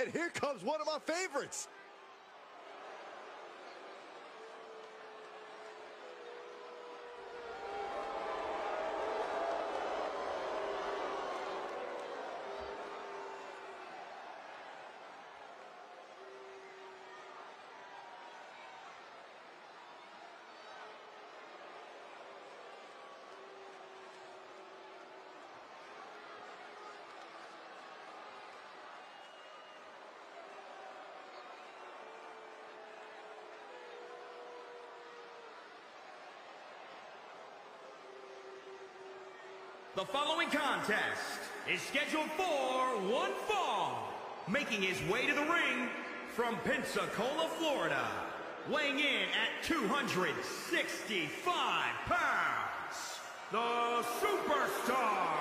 And here comes one of my favorites. The following contest is scheduled for one fall, making his way to the ring from Pensacola, Florida, weighing in at 265 pounds, the Superstar.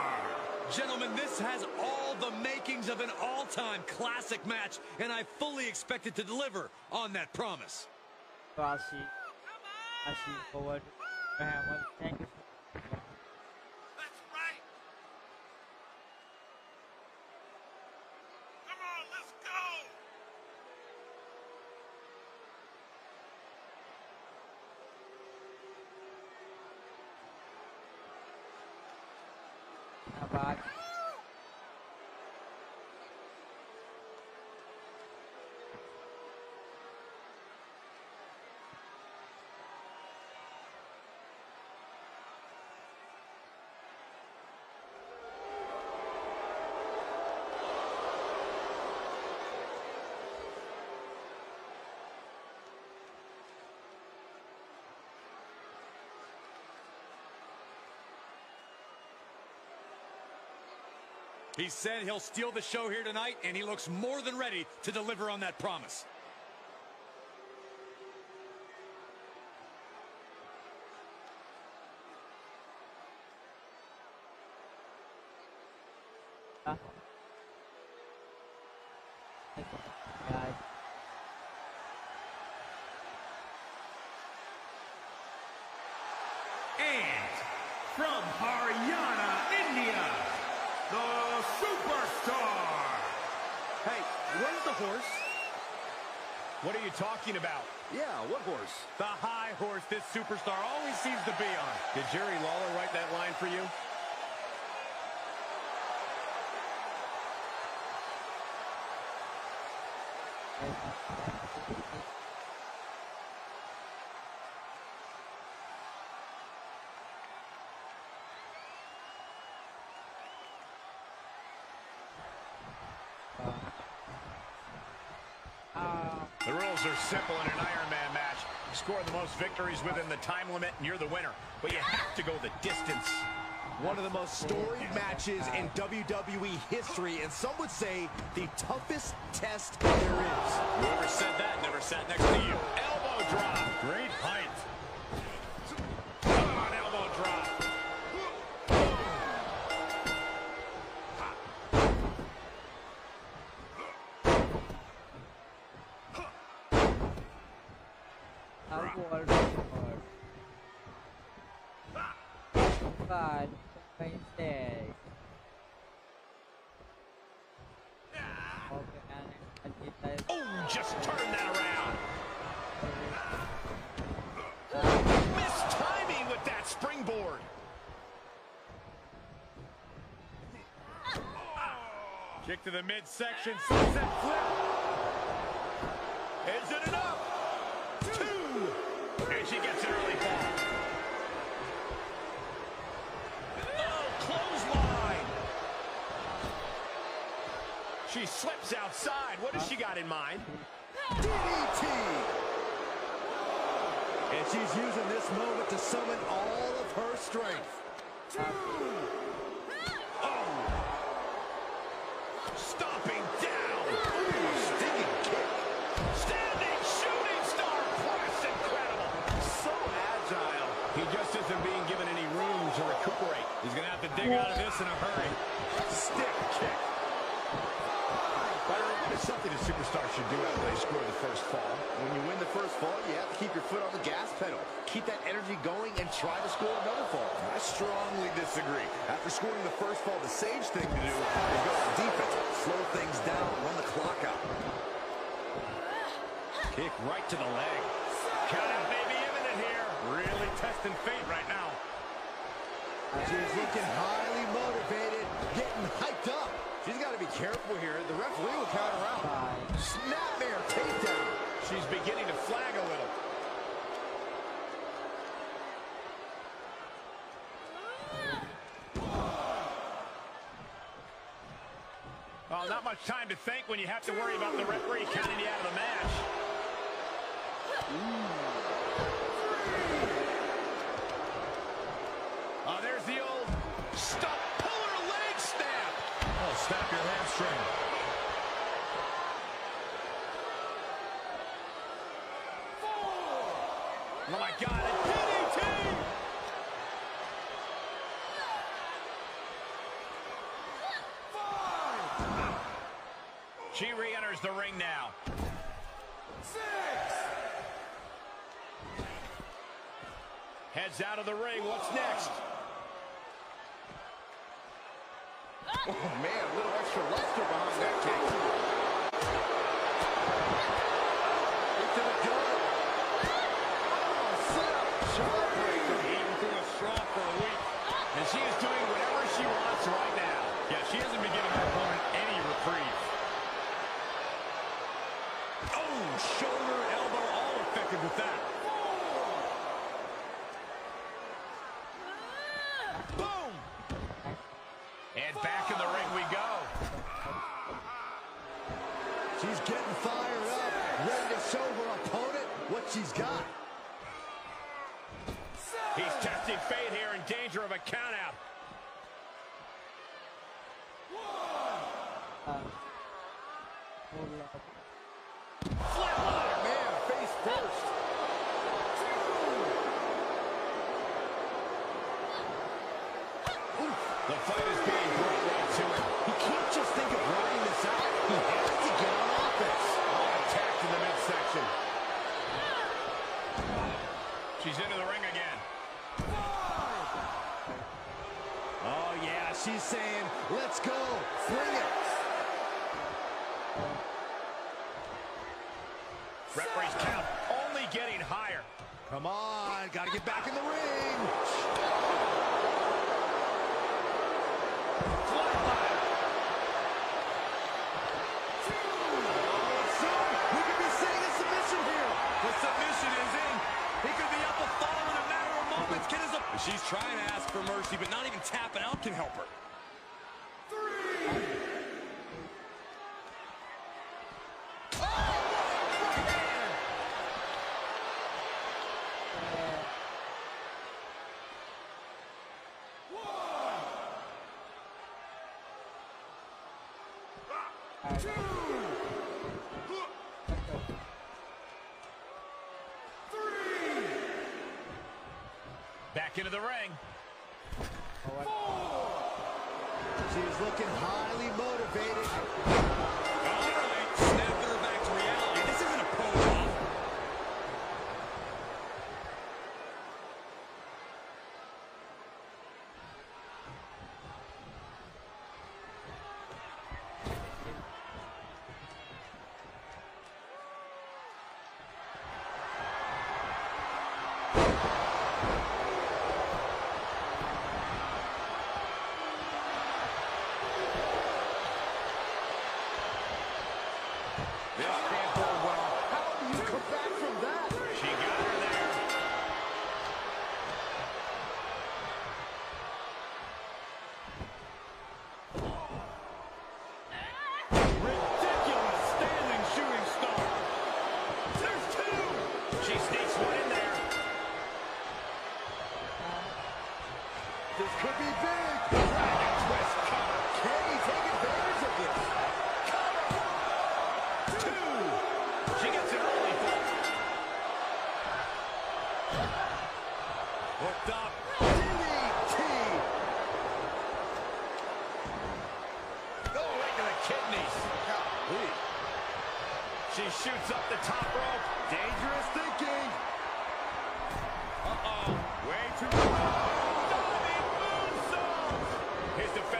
Gentlemen, this has all the makings of an all-time classic match, and I fully expect it to deliver on that promise. So I'll see. I'll see you forward. Uh, well, thank you. That's right. Come on, let's go. How He said he'll steal the show here tonight, and he looks more than ready to deliver on that promise. And from Haryana, India, the Superstar. Hey, where's the horse? What are you talking about? Yeah, what horse? The high horse this superstar always seems to be on. Did Jerry Lawler write that line for you? Uh, The rules are simple in an Iron Man match. Score the most victories within the time limit, and you're the winner. But you have to go the distance. One of the most storied matches in WWE history, and some would say the toughest test there is. Whoever said that never sat next to you. Elbow drop. Great height. I'll go all forward. But, mistake. Okay, and I did that. Oh, just turn that around. Missed timing with that springboard. Kick to the midsection, sunset flip. Is it enough? Two. She gets an early fall. Oh, clothesline. She slips outside. What has she got in mind? DDT! And she's using this moment to summon all of her strength. Oh! Being given any room to recuperate. He's gonna have to dig out of this in a hurry. Stick kick. Byron, is something a superstar should do after they score the first fall? When you win the first fall, you have to keep your foot on the gas pedal. Keep that energy going and try to score another fall. I strongly disagree. After scoring the first fall, the sage thing to do is go on defense. Slow things down, run the clock out. Kick right to the leg. Count out Really testing fate right now. She's looking highly motivated, getting hyped up. She's got to be careful here. The referee will count her out. Five. Snapmare takedown. She's beginning to flag a little. Well, not much time to think when you have to worry about the referee counting you out of the match. Oh, hamstring. Oh my God, a DDT! She re-enters the ring now. Heads out of the ring. What's next? Oh, man, a little extra luster behind that kick. Into the gut. Oh, set up jawbreaker. Eating through a straw for a week. And she is doing whatever she wants right now. Yeah, she hasn't been giving her opponent any reprieve. Oh, shoulder, elbow, all effective with that. Boom! And back in the ring we go. She's getting fired up, ready to show her opponent what she's got. He's testing fate here in danger of a countout. Hold up. Flatliner. Man, face first. The fight is being brought right to him. He can't just think of riding this out. He has to get on offense. Oh, attacked in the midsection. She's into the ring again. Oh, yeah, she's saying, let's go. Bring it. Referee's count only getting higher. Come on, got to get back in the ring. Flatline. Soon, we could be seeing a submission here. The submission is in. He could be up a fall in a matter of moments. Can his op- She's trying to ask for mercy, but not even tapping out can help her. Back into the ring. She's looking highly motivated. She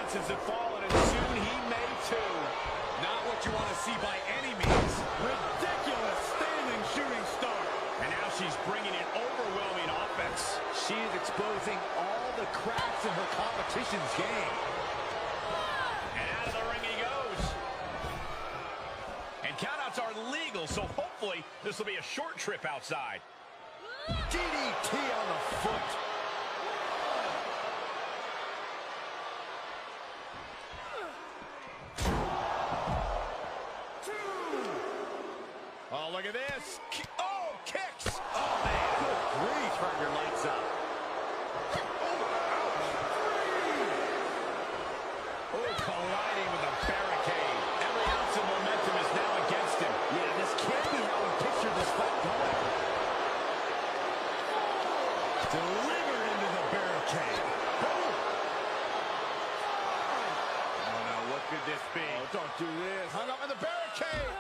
defenses have fallen, and soon he may too. Not what you want to see by any means. Ridiculous standing shooting star. And now she's bringing in overwhelming offense. She is exposing all the cracks in her competition's game. And out of the ring he goes. And countouts are legal, so hopefully this will be a short trip outside. DDT on the foot. Look at this. Oh, kicks. Oh, man. Good grief, turn your lights up. Oh, colliding with a barricade. Every ounce of momentum is now against him. Yeah, this can't be how we pictured this fight going. Delivered into the barricade. Boom. Oh, no, what could this be? Oh, don't do this. Hung up in the barricade.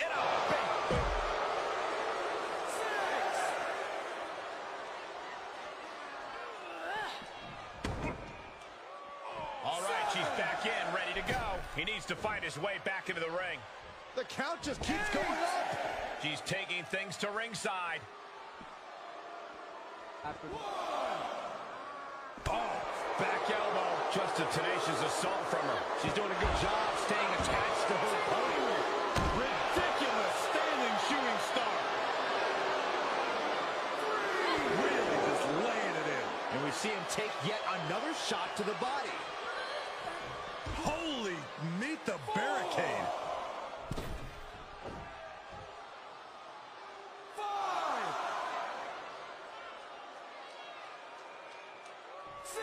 In a big boot. All right, she's back in, ready to go. He needs to fight his way back into the ring. The count just keeps going up. She's taking things to ringside. After Oh, back elbow. Just a tenacious assault from her. She's doing a good job staying attached to her opponent. Ridiculous standing shooting star. Really just laying it in. And we see him take yet another shot to the body. Holy, meet the barricade. Five. Six.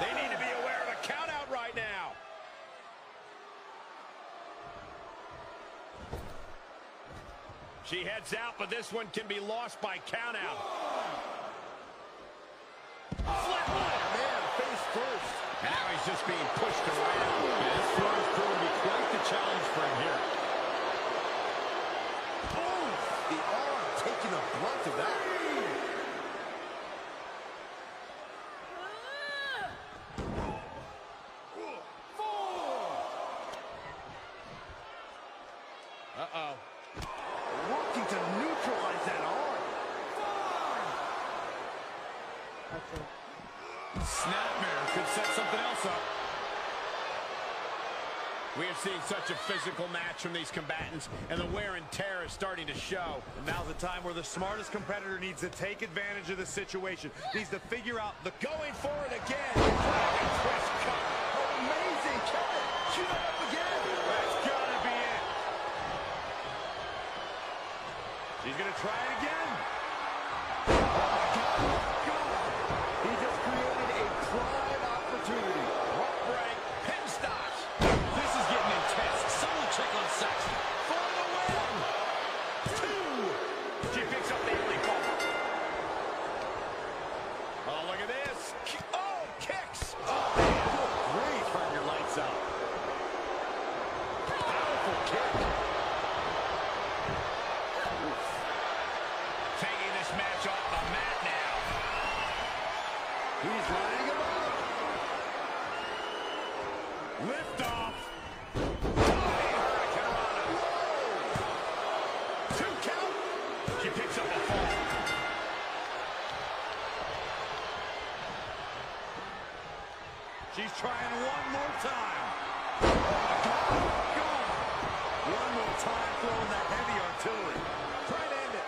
They need to be aware of a countout right now. She heads out, but this one can be lost by countout. Flatliner. Oh, man, face first. Now he's just being pushed around. Yeah, this throw is going to be quite the challenge for him here. Boom! The arm taking the brunt of that. Uh-oh. Working to neutralize that arm. that's it. Snapmare could set something else up. We have seen such a physical match from these combatants, and the wear and tear is starting to show. And now's the time where the smartest competitor needs to take advantage of the situation. Needs to figure out the Going for it again. Dragon twist cover. Amazing, Kevin. Shoot it up again. That's gotta be it. She's gonna try it again. He just created a prime opportunity. Rope break. Pin stop. This is getting intense. Someone check on Saxton. For the win. Two. She picks up the early ball. Oh, look at this. Ki- Oh, kicks. Oh, Great, turn your lights out. Powerful kick. taking this match off the mat now. He's lining him up. Lift off. Two count. She picks up a fall. She's trying one more time. One more time throwing that heavy artillery. Try to end it.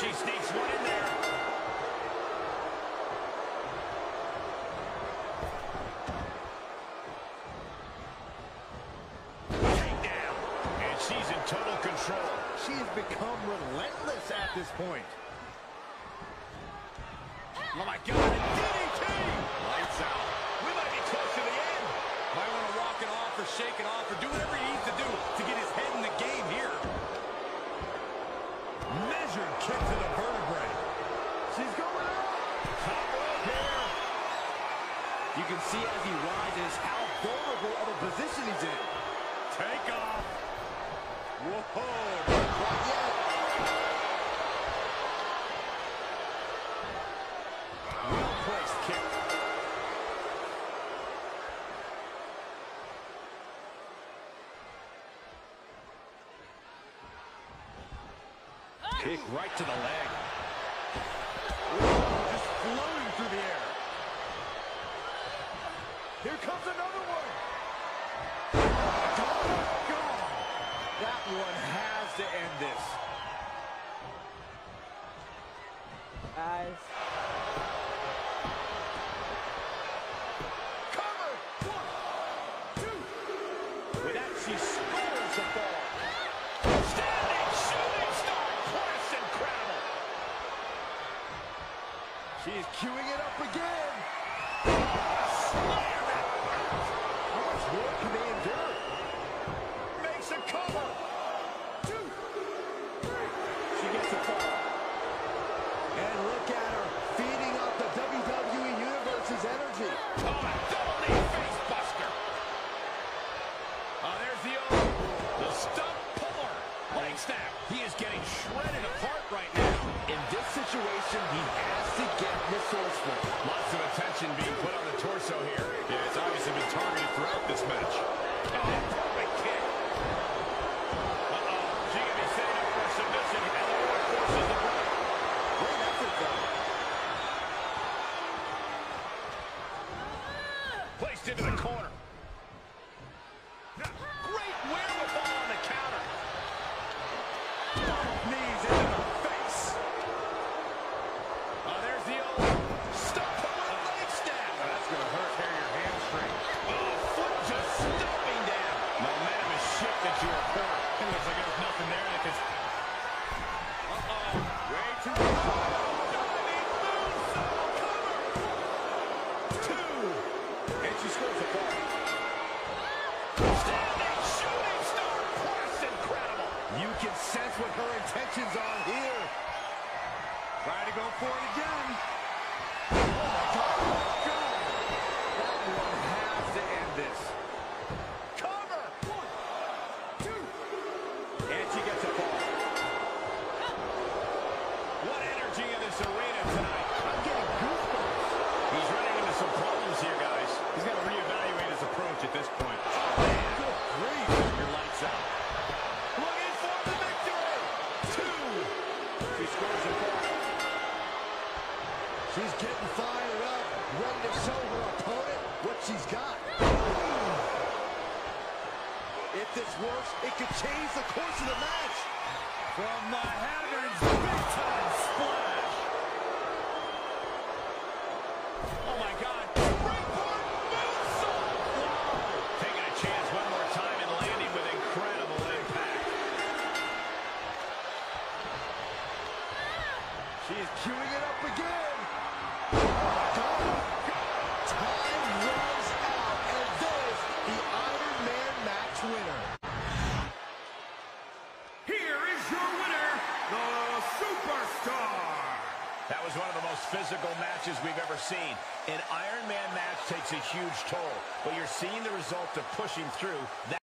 She sneaks one in there. Takedown. And she's in total control. She has become relentless at this point. Oh my God, Kick right to the leg. Just floating through the air. Here comes another one. Oh, gone, gone. That one has to end this. Guys. She's queuing it up again. here. Bryant. seen. An Iron Man match takes a huge toll, but you're seeing the result of pushing through that.